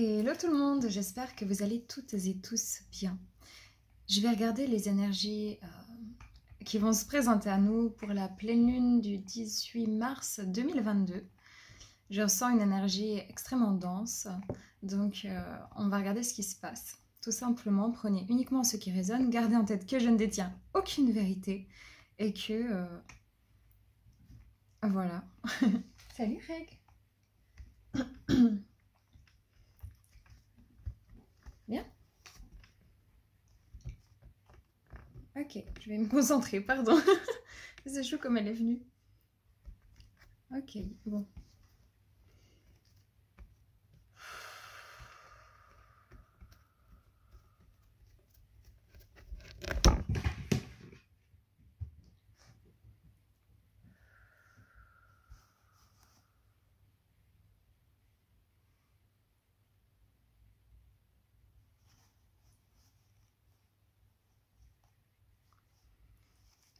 Hello tout le monde, j'espère que vous allez toutes et tous bien. Je vais regarder les énergies euh, qui vont se présenter à nous pour la pleine lune du 18 mars 2022. Je ressens une énergie extrêmement dense, donc euh, on va regarder ce qui se passe. Tout simplement, prenez uniquement ce qui résonne, gardez en tête que je ne détiens aucune vérité et que... euh, voilà. Salut Greg Bien Ok, je vais me concentrer, pardon. C'est chaud comme elle est venue. Ok, bon.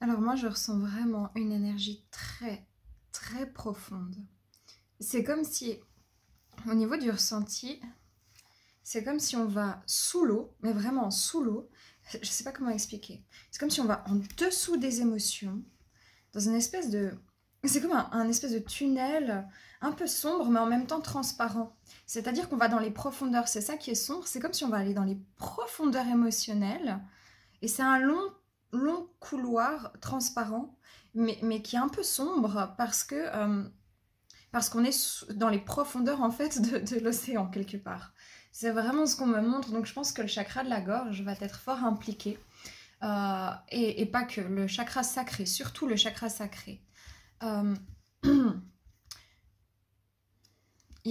Alors moi, je ressens vraiment une énergie très, très profonde. C'est comme si, au niveau du ressenti, c'est comme si on va sous l'eau, mais vraiment sous l'eau. Je ne sais pas comment expliquer. C'est comme si on va en dessous des émotions, dans une espèce de... C'est comme un, espèce de tunnel un peu sombre, mais en même temps transparent. C'est-à-dire qu'on va dans les profondeurs. C'est ça qui est sombre. C'est comme si on va aller dans les profondeurs émotionnelles. Et c'est un long long couloir transparent, mais, mais, qui est un peu sombre parce que euh, parce qu'on est dans les profondeurs en fait de, de l'océan quelque part. C'est vraiment ce qu'on me montre, donc je pense que le chakra de la gorge va être fort impliqué. Euh, et, et, pas que, le chakra sacré, surtout le chakra sacré. Euh, il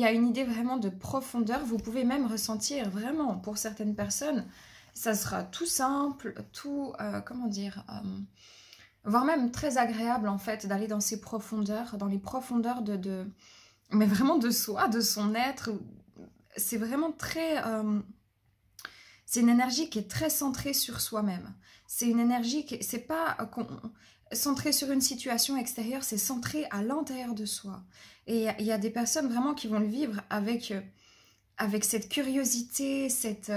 y a une idée vraiment de profondeur, vous pouvez même ressentir vraiment pour certaines personnes ça sera tout simple, tout, euh, comment dire, euh, voire même très agréable en fait d'aller dans ces profondeurs, dans les profondeurs de, mais vraiment de soi, de son être. C'est vraiment très, euh, c'est une énergie qui est très centrée sur soi-même. C'est une énergie qui, c'est pas centrée sur une situation extérieure, c'est centré à l'intérieur de soi. Et il y, a des personnes vraiment qui vont le vivre avec, avec cette curiosité, cette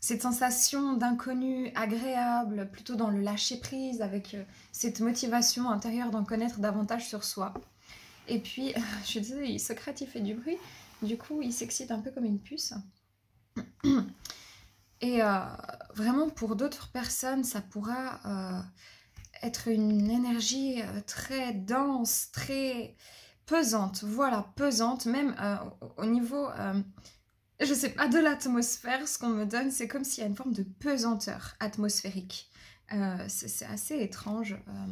cette sensation d'inconnu agréable, plutôt dans le lâcher-prise, avec euh, cette motivation intérieure d'en connaître davantage sur soi. Et puis, je suis désolée, Socrate, il fait du bruit, du coup, il s'excite un peu comme une puce. Et euh, vraiment, pour d'autres personnes, ça pourra euh, être une énergie très dense, très pesante. Voilà, pesante, même au niveau je sais pas, de l'atmosphère, ce qu'on me donne, c'est comme s'il y a une forme de pesanteur atmosphérique. Euh, c'est assez étrange euh,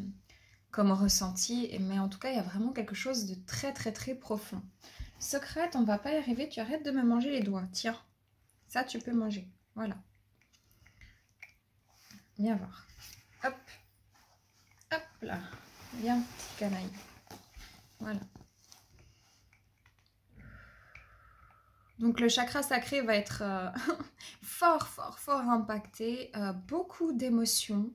comme ressenti, mais en tout cas, il y a vraiment quelque chose de très très très profond. Socrate, on va pas y arriver, tu arrêtes de me manger les doigts. Tiens, ça tu peux manger. Voilà. Viens voir. Hop. Hop là. Viens, petit canaille. Voilà. Donc le chakra sacré va être euh, fort, fort, fort impacté. Euh, beaucoup d'émotions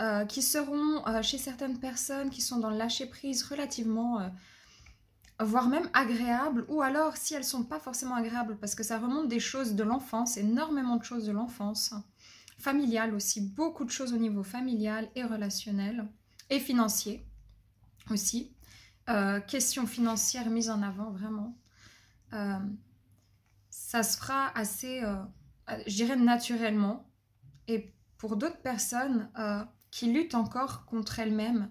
euh, qui seront chez certaines personnes qui sont dans le lâcher-prise relativement, voire même agréables. Ou alors si elles ne sont pas forcément agréables parce que ça remonte des choses de l'enfance, énormément de choses de l'enfance. Familiale aussi, beaucoup de choses au niveau familial et relationnel. Et financier aussi. Questions financières mises en avant vraiment ça se fera assez, euh, je dirais, naturellement. Et pour d'autres personnes euh, qui luttent encore contre elles-mêmes,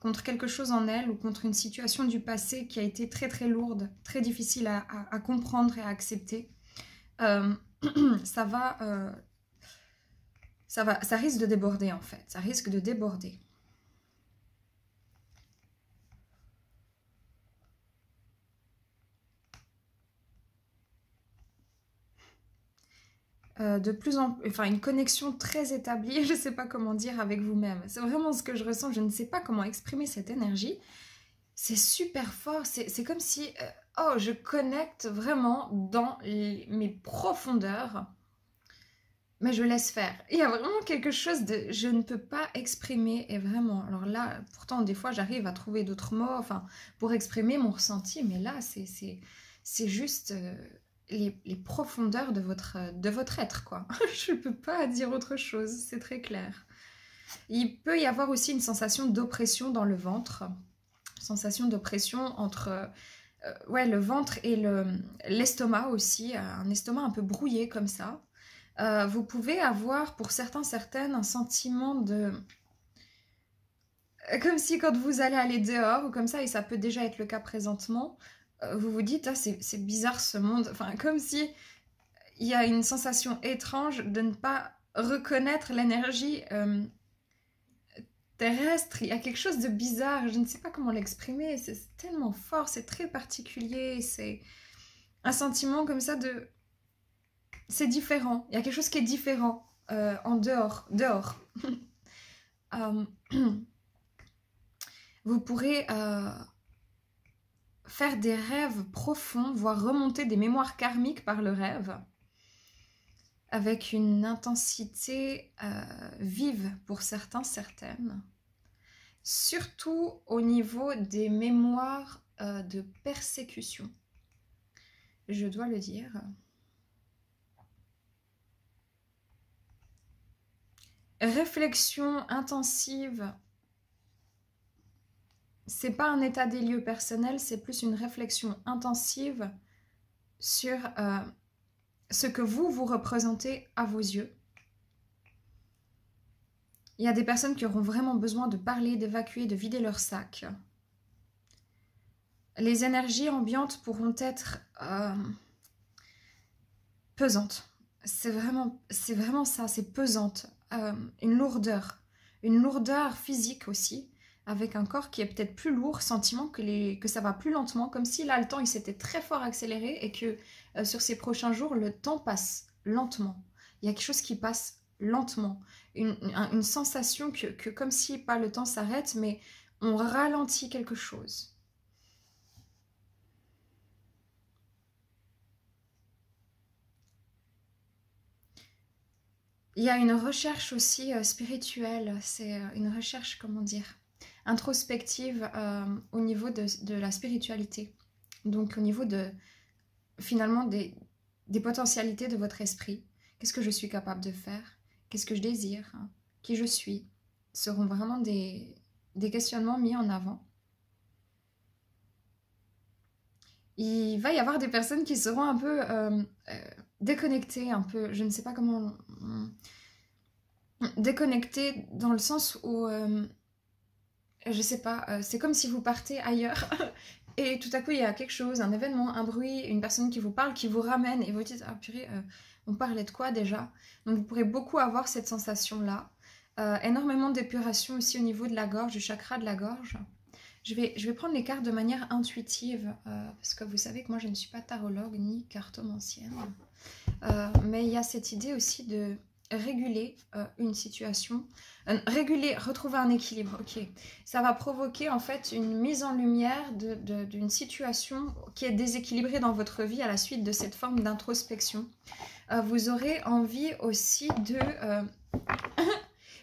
contre quelque chose en elles ou contre une situation du passé qui a été très très lourde, très difficile à, comprendre et à accepter, euh, ça va, euh, ça va, ça risque de déborder en fait, ça risque de déborder. Euh, de plus en enfin une connexion très établie, je ne sais pas comment dire, avec vous-même. C'est vraiment ce que je ressens, je ne sais pas comment exprimer cette énergie. C'est super fort, c'est comme si, euh, oh, je connecte vraiment dans les, mes profondeurs, mais je laisse faire. Il y a vraiment quelque chose de, je ne peux pas exprimer, et vraiment, alors là, pourtant, des fois, j'arrive à trouver d'autres mots, enfin, pour exprimer mon ressenti, mais là, c'est juste... Euh, les, profondeurs de votre, de votre être, quoi. Je ne peux pas dire autre chose, c'est très clair. Il peut y avoir aussi une sensation d'oppression dans le ventre, sensation d'oppression entre euh, ouais, le ventre et l'estomac aussi, un estomac un peu brouillé comme ça. Euh, vous pouvez avoir pour certains, certaines, un sentiment de... Comme si quand vous allez aller dehors ou comme ça, et ça peut déjà être le cas présentement, vous vous dites, ah, c'est bizarre ce monde. Enfin, comme si il y a une sensation étrange de ne pas reconnaître l'énergie euh, terrestre. Il y a quelque chose de bizarre. Je ne sais pas comment l'exprimer. C'est tellement fort, c'est très particulier. C'est un sentiment comme ça de. C'est différent. Il y a quelque chose qui est différent euh, en dehors. Dehors. vous pourrez faire des rêves profonds, voire remonter des mémoires karmiques par le rêve, avec une intensité euh, vive pour certains, certaines, surtout au niveau des mémoires euh, de persécution. Je dois le dire. Réflexion intensive c'est pas un état des lieux personnel, c'est plus une réflexion intensive sur euh, ce que vous vous représentez à vos yeux. Il y a des personnes qui auront vraiment besoin de parler, d'évacuer, de vider leur sac. Les énergies ambiantes pourront être euh, pesantes. C'est vraiment, c'est vraiment ça, c'est pesante. Euh, une lourdeur. Une lourdeur physique aussi avec un corps qui est peut-être plus lourd, sentiment que, les, que ça va plus lentement, comme si là le temps il s'était très fort accéléré et que euh, sur ces prochains jours le temps passe lentement. Il y a quelque chose qui passe lentement, une, une sensation que, que, comme si pas le temps s'arrête, mais on ralentit quelque chose. Il y a une recherche aussi euh, spirituelle, c'est euh, une recherche, comment dire, introspective euh, au niveau de, la spiritualité. Donc au niveau de finalement des, potentialités de votre esprit. Qu'est-ce que je suis capable de faire? Qu'est-ce que je désire? Qui je suis? Seront vraiment des, questionnements mis en avant. Il va y avoir des personnes qui seront un peu euh, euh, déconnectées, un peu, je ne sais pas comment... déconnectées dans le sens où je sais pas, euh, c'est comme si vous partez ailleurs et tout à coup il y a quelque chose, un événement, un bruit, une personne qui vous parle, qui vous ramène et vous dites ah purée, euh, on parlait de quoi déjà? Donc vous pourrez beaucoup avoir cette sensation là. Euh, énormément d'épuration aussi au niveau de la gorge, du chakra de la gorge. Je vais, prendre les cartes de manière intuitive parce que vous savez que moi je ne suis pas tarologue ni cartomancienne. mais il y a cette idée aussi de réguler euh, une situation, euh, réguler, retrouver un équilibre, ok. Ça va provoquer en fait une mise en lumière d'une situation qui est déséquilibrée dans votre vie à la suite de cette forme d'introspection. Euh, vous aurez envie aussi de...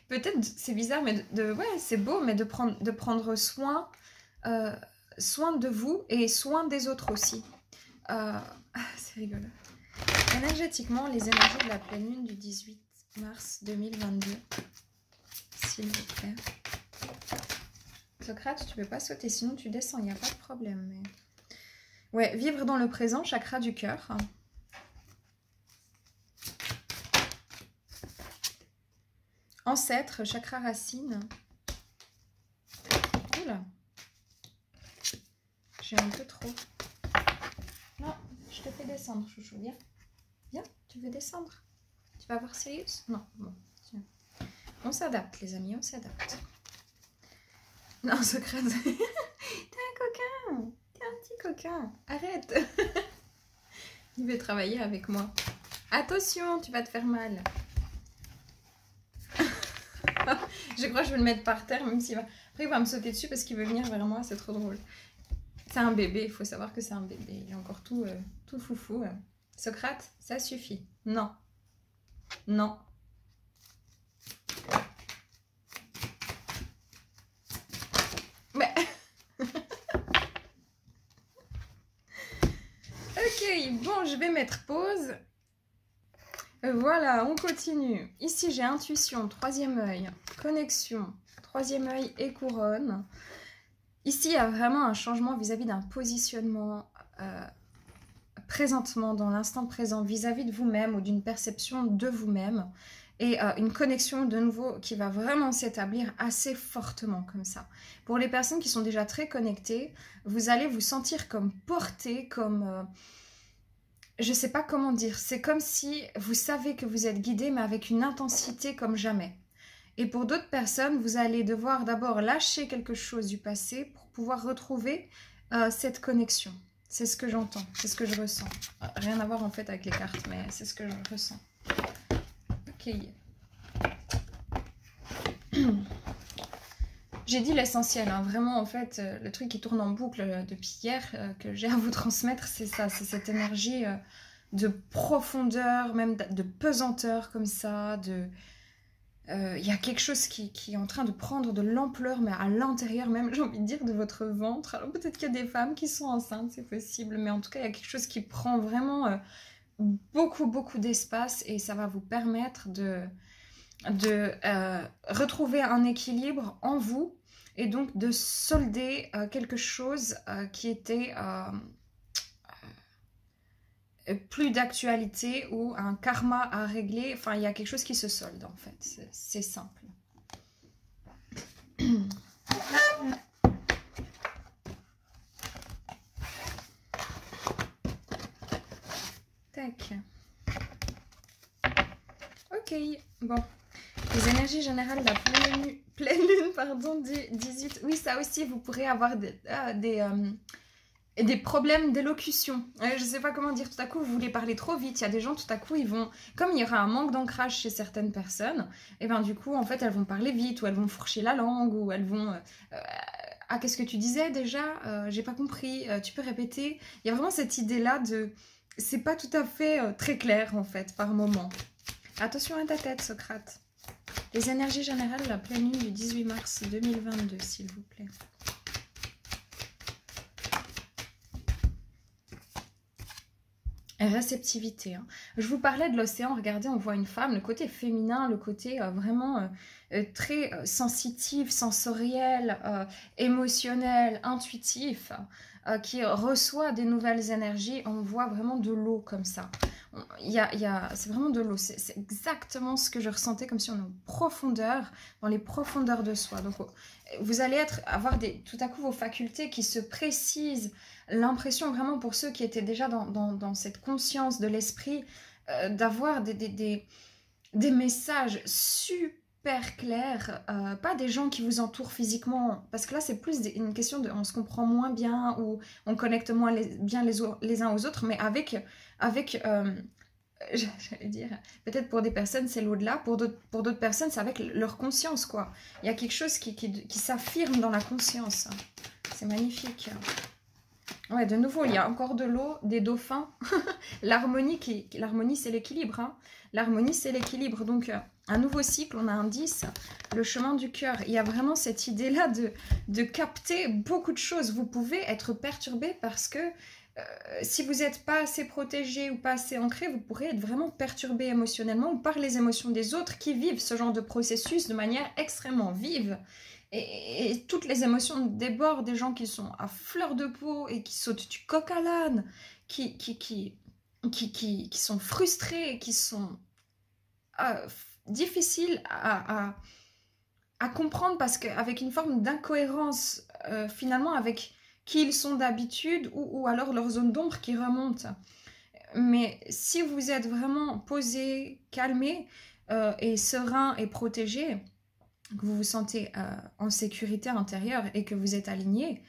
Peut-être c'est bizarre, mais de, ouais, c'est beau, mais de prendre, de prendre soin, soin de vous et soin des autres aussi. c'est rigolo. Énergétiquement, les énergies de la pleine lune du 18 mars 2022, s'il vous plaît. Socrate, tu peux pas sauter, sinon tu descends, il n'y a pas de problème. Ouais, vivre dans le présent, chakra du cœur. Ancêtre, chakra racine. Oula. J'ai un peu trop. Non, je te fais descendre, chouchou. Viens. Viens, tu veux descendre? Vas voir Sirius? Non, bon, On s'adapte, les amis, on s'adapte. Non, secret. T'es un coquin T'es un petit coquin Arrête Il veut travailler avec moi. Attention, tu vas te faire mal. je crois que je vais le mettre par terre, même s'il va... Après, il va me sauter dessus parce qu'il veut venir vers moi, c'est trop drôle. C'est un bébé, il faut savoir que c'est un bébé. Il est encore tout, euh, tout foufou. Socrate, ça suffit. Non, non. Mais... ok, bon, je vais mettre pause. Voilà, on continue. Ici, j'ai intuition, troisième œil, connexion, troisième œil et couronne. Ici, il y a vraiment un changement vis-à-vis d'un positionnement euh, présentement, dans l'instant présent, vis-à-vis de vous-même ou d'une perception de vous-même. Et euh, une connexion de nouveau qui va vraiment s'établir assez fortement comme ça. Pour les personnes qui sont déjà très connectées, vous allez vous sentir comme porté, comme... Euh, je ne sais pas comment dire. C'est comme si vous savez que vous êtes guidé, mais avec une intensité comme jamais. Et pour d'autres personnes, vous allez devoir d'abord lâcher quelque chose du passé pour pouvoir retrouver euh, cette connexion. C'est ce que j'entends, c'est ce que je ressens. Rien à voir en fait avec les cartes, mais c'est ce que je ressens. Ok. J'ai dit l'essentiel, hein. vraiment en fait, euh, le truc qui tourne en boucle euh, depuis hier que j'ai à vous transmettre, c'est ça, c'est cette énergie de profondeur, même de pesanteur comme ça, de, il euh, y a quelque chose qui, est en train de prendre de l'ampleur, mais à l'intérieur même, j'ai envie de dire, de votre ventre. Alors peut-être qu'il y a des femmes qui sont enceintes, c'est possible, mais en tout cas, il y a quelque chose qui prend vraiment euh, beaucoup, beaucoup d'espace et ça va vous permettre de, de euh, retrouver un équilibre en vous et donc de solder quelque chose qui était plus d'actualité ou un karma à régler. Enfin, il y a quelque chose qui se solde en fait. C'est simple. Tac. Ok, bon. Les énergies générales de la pleine lune, pardon, du 18. Oui, ça aussi, vous pourrez avoir des, des, euh, des problèmes d'élocution. Euh, je ne sais pas comment dire, tout à coup, vous voulez parler trop vite. Il y a des gens, tout à coup, ils vont... Comme il y aura un manque d'ancrage chez certaines personnes, et bien du coup, en fait, elles vont parler vite, ou elles vont fourcher la langue, ou elles vont... Euh, euh, ah, qu'est-ce que tu disais déjà J'ai pas compris. tu peux répéter? Il y a vraiment cette idée-là de... C'est pas tout à fait très clair, en fait, par moment. Attention à ta tête, Socrate. Les énergies générales, la pleine lune du 18 mars 2022, s'il vous plaît. Réceptivité. Hein. Je vous parlais de l'océan, regardez, on voit une femme, le côté féminin, le côté euh, vraiment euh, euh, très sensitif, sensoriel, émotionnel, intuitif, qui reçoit des nouvelles énergies. On voit vraiment de l'eau comme ça. Y a, c'est vraiment de l'eau. C'est exactement ce que je ressentais, comme si on est en profondeur, dans les profondeurs de soi. Donc, vous allez être, avoir tout à coup vos facultés qui se précisent l'impression vraiment pour ceux qui étaient déjà dans, cette conscience de l'esprit, euh, d'avoir des, des, messages super clairs, euh, pas des gens qui vous entourent physiquement, parce que là c'est plus une question de on se comprend moins bien ou on connecte moins bien les, les, uns aux autres, mais avec, avec euh, j'allais dire, peut-être pour des personnes c'est l'au-delà, pour d'autres personnes c'est avec leur conscience quoi. Il y a quelque chose qui, qui s'affirme dans la conscience. C'est magnifique. Ouais, de nouveau, il y a encore de l'eau, des dauphins. l'harmonie, qui, l'harmonie, c'est l'équilibre. Hein. L'harmonie, c'est l'équilibre. Donc, euh, un nouveau cycle, on a un 10, le chemin du cœur. Il y a vraiment cette idée-là de, de capter beaucoup de choses. Vous pouvez être perturbé parce que euh, si vous n'êtes pas assez protégé ou pas assez ancré, vous pourrez être vraiment perturbé émotionnellement ou par les émotions des autres qui vivent ce genre de processus de manière extrêmement vive et, toutes les émotions débordent des gens qui sont à fleur de peau et qui sautent du coq à l'âne, qui, qui, qui, qui, sont frustrés, qui sont euh, difficiles à, à, comprendre parce qu'avec une forme d'incohérence euh, finalement avec qui ils sont d'habitude ou, ou, alors leur zone d'ombre qui remonte. Mais si vous êtes vraiment posé, calmé euh, et serein et protégé, que vous vous sentez euh, en sécurité intérieure et que vous êtes aligné,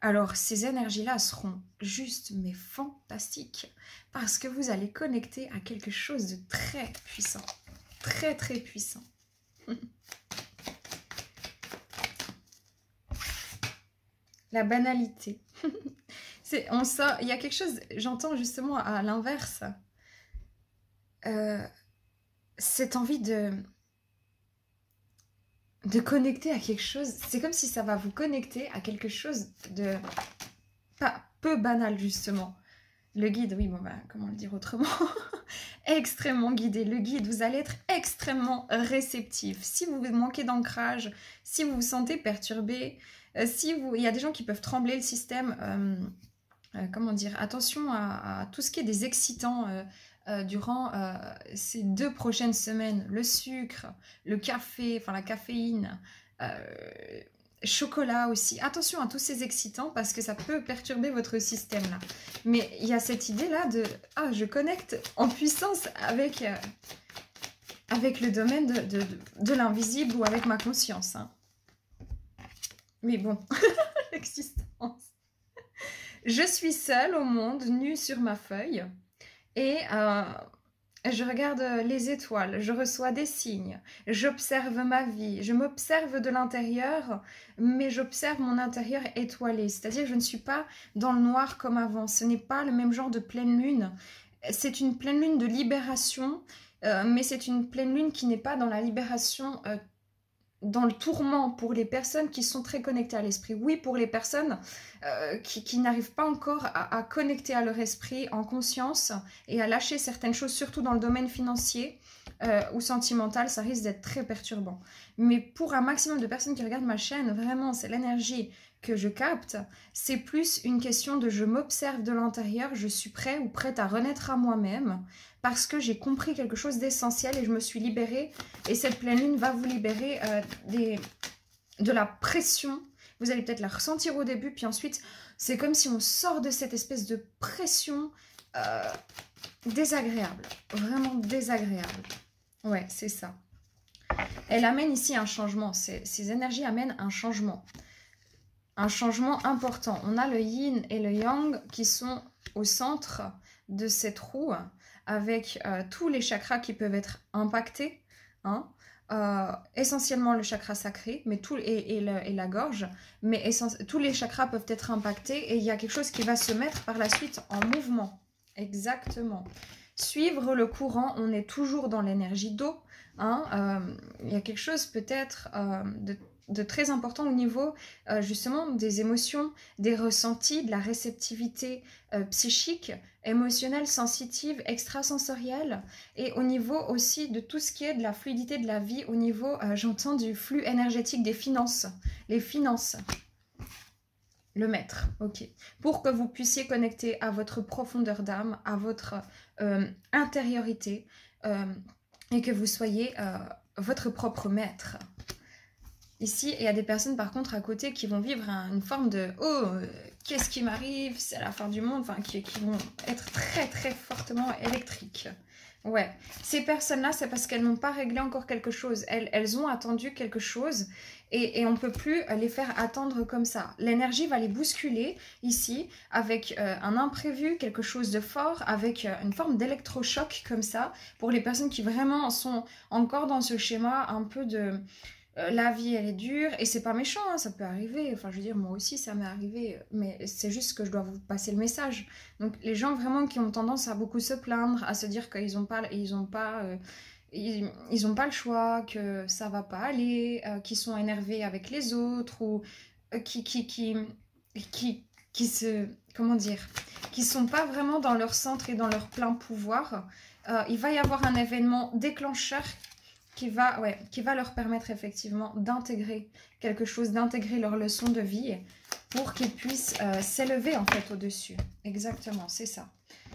alors ces énergies-là seront juste mais fantastiques parce que vous allez connecter à quelque chose de très puissant, très très puissant. La banalité. On il y a quelque chose, j'entends justement à l'inverse, euh, cette envie de de connecter à quelque chose. C'est comme si ça va vous connecter à quelque chose de pas peu banal justement. Le guide, oui, bon, bah, comment le dire autrement? Extrêmement guidé. Le guide, vous allez être extrêmement réceptif. Si vous manquez d'ancrage, si vous vous sentez perturbé, euh, si vous... il y a des gens qui peuvent trembler le système, euh, euh, comment dire, attention à, tout ce qui est des excitants durant ces deux prochaines semaines. Le sucre, le café, enfin la caféine, chocolat aussi. Attention à tous ces excitants parce que ça peut perturber votre système là. Mais il y a cette idée là de ah je connecte en puissance avec avec le domaine de, de, l'invisible ou avec ma conscience. Hein. Mais bon, l'existence. Je suis seule au monde, nue sur ma feuille. Et euh, je regarde les étoiles, je reçois des signes, j'observe ma vie, je m'observe de l'intérieur, mais j'observe mon intérieur étoilé. C'est-à-dire que je ne suis pas dans le noir comme avant. Ce n'est pas le même genre de pleine lune. C'est une pleine lune de libération, euh, mais c'est une pleine lune qui n'est pas dans la libération euh, dans le tourment pour les personnes qui sont très connectées à l'esprit. Oui, pour les personnes euh, qui, n'arrivent pas encore à, connecter à leur esprit en conscience et à lâcher certaines choses, surtout dans le domaine financier euh, ou sentimental, ça risque d'être très perturbant. Mais pour un maximum de personnes qui regardent ma chaîne, vraiment, c'est l'énergie que je capte, c'est plus une question de je m'observe de l'intérieur, je suis prêt ou prête à renaître à moi-même parce que j'ai compris quelque chose d'essentiel et je me suis libérée. Et cette pleine lune va vous libérer euh, des, de la pression. Vous allez peut-être la ressentir au début, puis ensuite, c'est comme si on sort de cette espèce de pression euh, désagréable. Vraiment désagréable. Ouais, c'est ça. Elle amène ici un changement. Ces, énergies amènent un changement un changement important. On a le yin et le yang qui sont au centre de cette roue avec euh, tous les chakras qui peuvent être impactés. Hein. Euh, essentiellement le chakra sacré mais tout, et, la gorge, mais tous les chakras peuvent être impactés et il y a quelque chose qui va se mettre par la suite en mouvement. Exactement. Suivre le courant, on est toujours dans l'énergie d'eau. Hein. Euh, il y a quelque chose peut-être de de très important au niveau euh, justement des émotions, des ressentis, de la réceptivité euh, psychique, émotionnelle, sensitive, extrasensorielle et au niveau aussi de tout ce qui est de la fluidité de la vie, au niveau, euh, j'entends, du flux énergétique des finances, les finances. Le maître, ok. Pour que vous puissiez connecter à votre profondeur d'âme, à votre intériorité et que vous soyez votre propre maître. Ici, il y a des personnes par contre à côté qui vont vivre une forme de oh, euh, qu'est-ce qui m'arrive, c'est la fin du monde, enfin qui, vont être très très fortement électriques. Ouais, ces personnes-là, c'est parce qu'elles n'ont pas réglé encore quelque chose. Elles, elles ont attendu quelque chose et, on ne peut plus les faire attendre comme ça. L'énergie va les bousculer ici avec euh, un imprévu, quelque chose de fort, avec euh, une forme d'électrochoc comme ça pour les personnes qui vraiment sont encore dans ce schéma un peu de euh, la vie elle est dure et c'est pas méchant, hein, ça peut arriver. Enfin, je veux dire, moi aussi ça m'est arrivé, mais c'est juste que je dois vous passer le message. Donc, les gens vraiment qui ont tendance à beaucoup se plaindre, à se dire qu'ils n'ont pas, ils ont pas, ils, ont pas le choix, que ça va pas aller, euh, qui sont énervés avec les autres ou qui, qui, qui, qui, qui se, comment dire, qui sont pas vraiment dans leur centre et dans leur plein pouvoir. il va y avoir un événement déclencheur qui va, ouais, qui va leur permettre effectivement d'intégrer quelque chose, d'intégrer leur leçon de vie pour qu'ils puissent euh, s'élever en fait au-dessus. Exactement, c'est ça.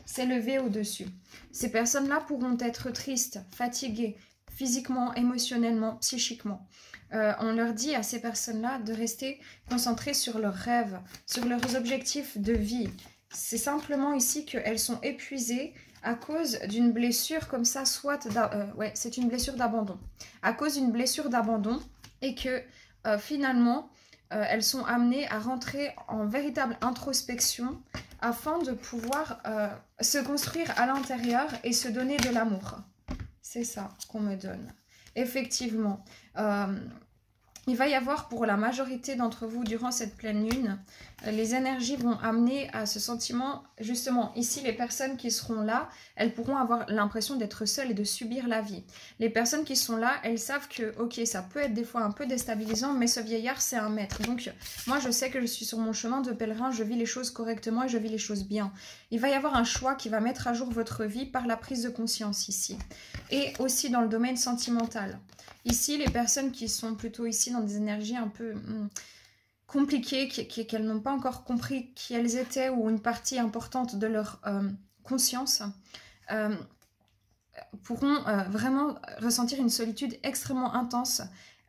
S'élever au-dessus. Ces personnes-là pourront être tristes, fatiguées, physiquement, émotionnellement, psychiquement. Euh, on leur dit à ces personnes-là de rester concentrées sur leurs rêves, sur leurs objectifs de vie. C'est simplement ici qu'elles sont épuisées à cause d'une blessure comme ça, soit... Euh, ouais, c'est une blessure d'abandon. À cause d'une blessure d'abandon et que euh, finalement, elles sont amenées à rentrer en véritable introspection afin de pouvoir se construire à l'intérieur et se donner de l'amour. C'est ça qu'on me donne. Effectivement, il va y avoir pour la majorité d'entre vous durant cette pleine lune, euh, les énergies vont amener à ce sentiment, justement, ici les personnes qui seront là, elles pourront avoir l'impression d'être seules et de subir la vie. Les personnes qui sont là, elles savent que, ok, ça peut être des fois un peu déstabilisant, mais ce vieillard, c'est un maître. Donc, moi, je sais que je suis sur mon chemin de pèlerin, je vis les choses correctement et je vis les choses bien. Il va y avoir un choix qui va mettre à jour votre vie par la prise de conscience ici. Et aussi dans le domaine sentimental. Ici, les personnes qui sont plutôt ici dans des énergies un peu hmm, compliquées, qu'elles n'ont pas encore compris qui elles étaient ou une partie importante de leur euh, conscience, euh, pourront euh, vraiment ressentir une solitude extrêmement intense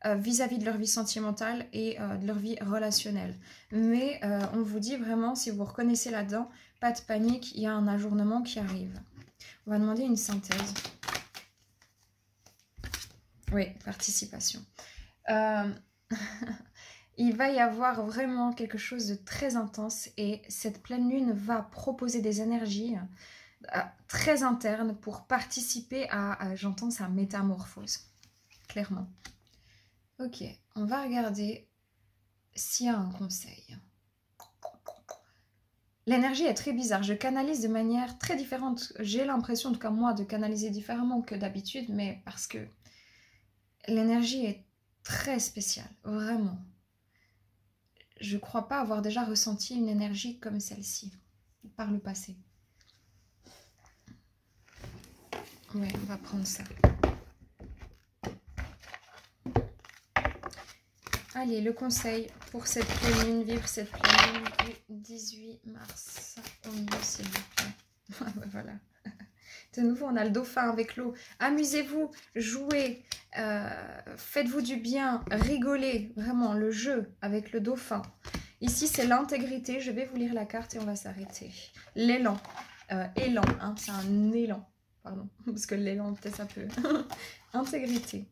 vis-à-vis de leur vie sentimentale et de leur vie relationnelle. Mais on vous dit vraiment, si vous reconnaissez là-dedans, pas de panique, il y a un ajournement qui arrive. On va demander une synthèse. Oui, participation. Euh, il va y avoir vraiment quelque chose de très intense et cette pleine lune va proposer des énergies euh, très internes pour participer à, j'entends, sa métamorphose, clairement. Ok, on va regarder s'il y a un conseil. L'énergie est très bizarre. Je canalise de manière très différente. J'ai l'impression, en tout cas moi, de canaliser différemment que d'habitude, mais parce que l'énergie est très spéciale, vraiment. Je ne crois pas avoir déjà ressenti une énergie comme celle-ci par le passé. Ouais, on va prendre ça. Allez, le conseil pour cette pleine lune, vivre cette pleine lune du 18 mars. Voilà. De nouveau, on a le dauphin avec l'eau. Amusez-vous, jouez, faites-vous du bien, rigolez. Vraiment, le jeu avec le dauphin. Ici, c'est l'intégrité. Je vais vous lire la carte et on va s'arrêter. L'élan. Euh, élan, hein, c'est un élan. Pardon, parce que l'élan, peut-être ça peut. intégrité.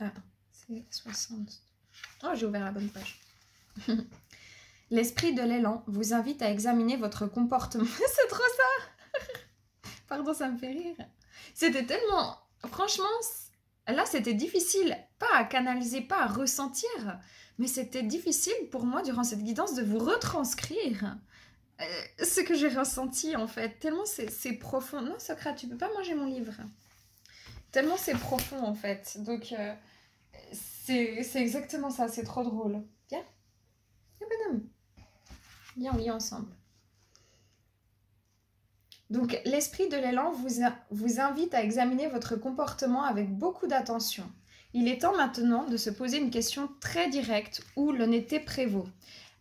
Ah, c'est 60. Oh, j'ai ouvert la bonne page. L'esprit de l'élan vous invite à examiner votre comportement. C'est trop ça Pardon, ça me fait rire. C'était tellement... Franchement, là, c'était difficile, pas à canaliser, pas à ressentir, mais c'était difficile pour moi, durant cette guidance, de vous retranscrire euh, ce que j'ai ressenti, en fait. Tellement c'est profond. Non, Socrate, tu peux pas manger mon livre. Tellement c'est profond, en fait. Donc, euh, c'est exactement ça. C'est trop drôle. Viens. Viens, madame. Viens, on ensemble. Donc, l'esprit de l'élan vous, invite à examiner votre comportement avec beaucoup d'attention. Il est temps maintenant de se poser une question très directe où l'honnêteté prévaut.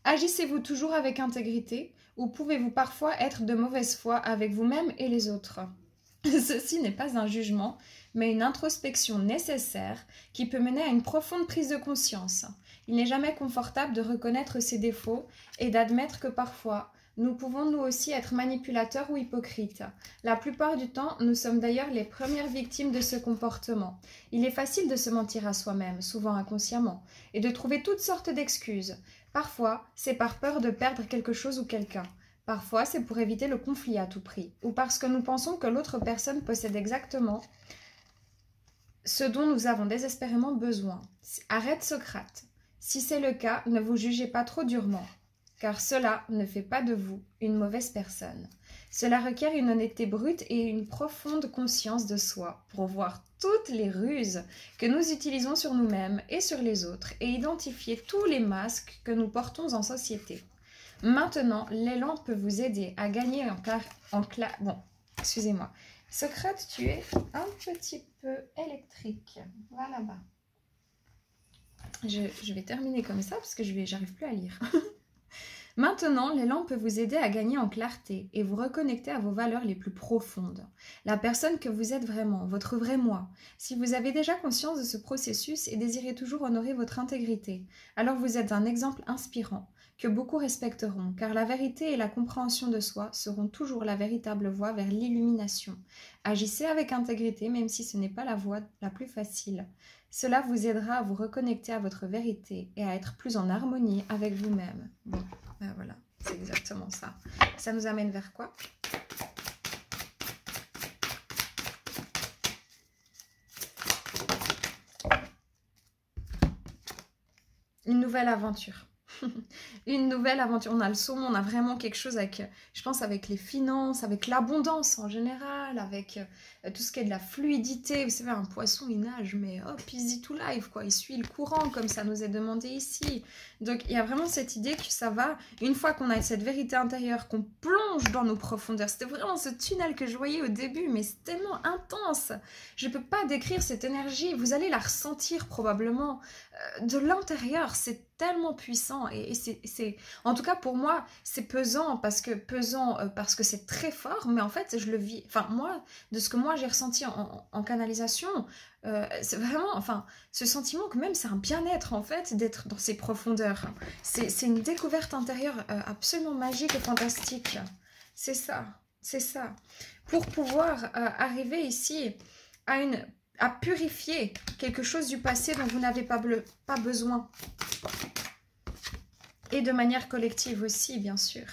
Agissez-vous toujours avec intégrité ou pouvez-vous parfois être de mauvaise foi avec vous-même et les autres? Ceci n'est pas un jugement, mais une introspection nécessaire qui peut mener à une profonde prise de conscience. Il n'est jamais confortable de reconnaître ses défauts et d'admettre que parfois nous pouvons nous aussi être manipulateurs ou hypocrites. La plupart du temps, nous sommes d'ailleurs les premières victimes de ce comportement. Il est facile de se mentir à soi-même, souvent inconsciemment, et de trouver toutes sortes d'excuses. Parfois, c'est par peur de perdre quelque chose ou quelqu'un. Parfois, c'est pour éviter le conflit à tout prix, ou parce que nous pensons que l'autre personne possède exactement ce dont nous avons désespérément besoin. Arrête Socrate. Si c'est le cas, ne vous jugez pas trop durement car cela ne fait pas de vous une mauvaise personne. Cela requiert une honnêteté brute et une profonde conscience de soi pour voir toutes les ruses que nous utilisons sur nous-mêmes et sur les autres et identifier tous les masques que nous portons en société. Maintenant, l'élan peut vous aider à gagner en clair. En Bon, excusez-moi. Socrate, tu es un petit peu électrique. Voilà là-bas. Je, je, vais terminer comme ça parce que je n'arrive plus à lire. Maintenant, l'élan peut vous aider à gagner en clarté et vous reconnecter à vos valeurs les plus profondes. La personne que vous êtes vraiment, votre vrai moi. Si vous avez déjà conscience de ce processus et désirez toujours honorer votre intégrité, alors vous êtes un exemple inspirant que beaucoup respecteront, car la vérité et la compréhension de soi seront toujours la véritable voie vers l'illumination. Agissez avec intégrité même si ce n'est pas la voie la plus facile. Cela vous aidera à vous reconnecter à votre vérité et à être plus en harmonie avec vous-même. Ah, voilà, c'est exactement ça. Ça nous amène vers quoi? Une nouvelle aventure. une nouvelle aventure. On a le saumon, on a vraiment quelque chose avec, je pense, avec les finances, avec l'abondance en général, avec euh, tout ce qui est de la fluidité. Vous savez, un poisson, il nage, mais hop, easy to life, quoi. Il suit le courant, comme ça nous est demandé ici. Donc, il y a vraiment cette idée que ça va, une fois qu'on a cette vérité intérieure, qu'on plonge dans nos profondeurs. C'était vraiment ce tunnel que je voyais au début, mais c'est tellement intense. Je ne peux pas décrire cette énergie. Vous allez la ressentir probablement euh, de l'intérieur. C'est tellement puissant et, c'est en tout cas pour moi c'est pesant parce que pesant euh, parce que c'est très fort mais en fait je le vis enfin moi de ce que moi j'ai ressenti en, canalisation euh, c'est vraiment enfin ce sentiment que même c'est un bien-être en fait d'être dans ces profondeurs. C'est une découverte intérieure euh, absolument magique et fantastique. C'est ça c'est ça. Pour pouvoir arriver ici à une à purifier quelque chose du passé dont vous n'avez pas, pas besoin. Et de manière collective aussi, bien sûr.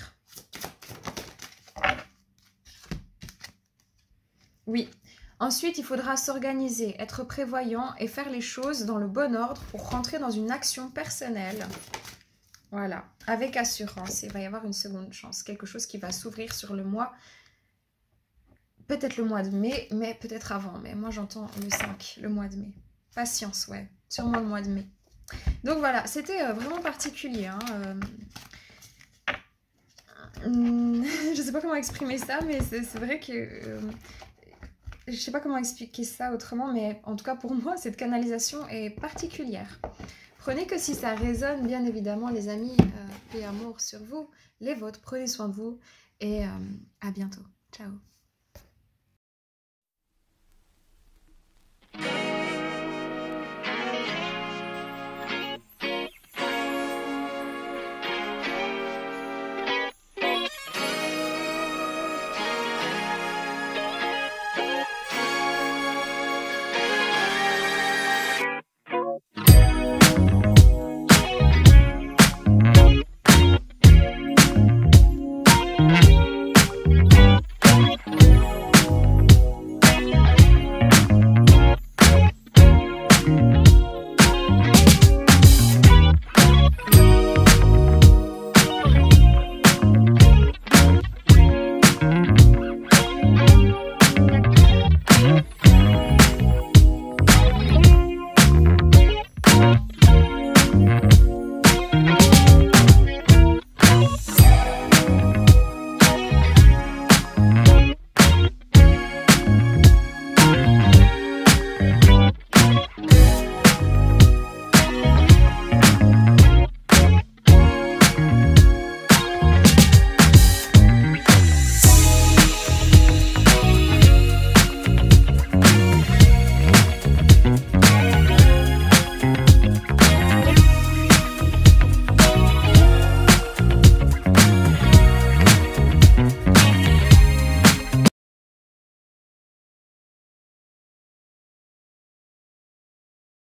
Oui. Ensuite, il faudra s'organiser, être prévoyant et faire les choses dans le bon ordre pour rentrer dans une action personnelle. Voilà, avec assurance. Il va y avoir une seconde chance, quelque chose qui va s'ouvrir sur le mois Peut-être le mois de mai, mais peut-être avant. Mais moi, j'entends le 5, le mois de mai. Patience, ouais. Sûrement le mois de mai. Donc voilà, c'était euh, vraiment particulier. Hein, euh. je sais pas comment exprimer ça, mais c'est vrai que... Euh, je sais pas comment expliquer ça autrement, mais en tout cas pour moi, cette canalisation est particulière. Prenez que si ça résonne, bien évidemment, les amis, paix amour sur vous, les vôtres. Prenez soin de vous et à bientôt. Ciao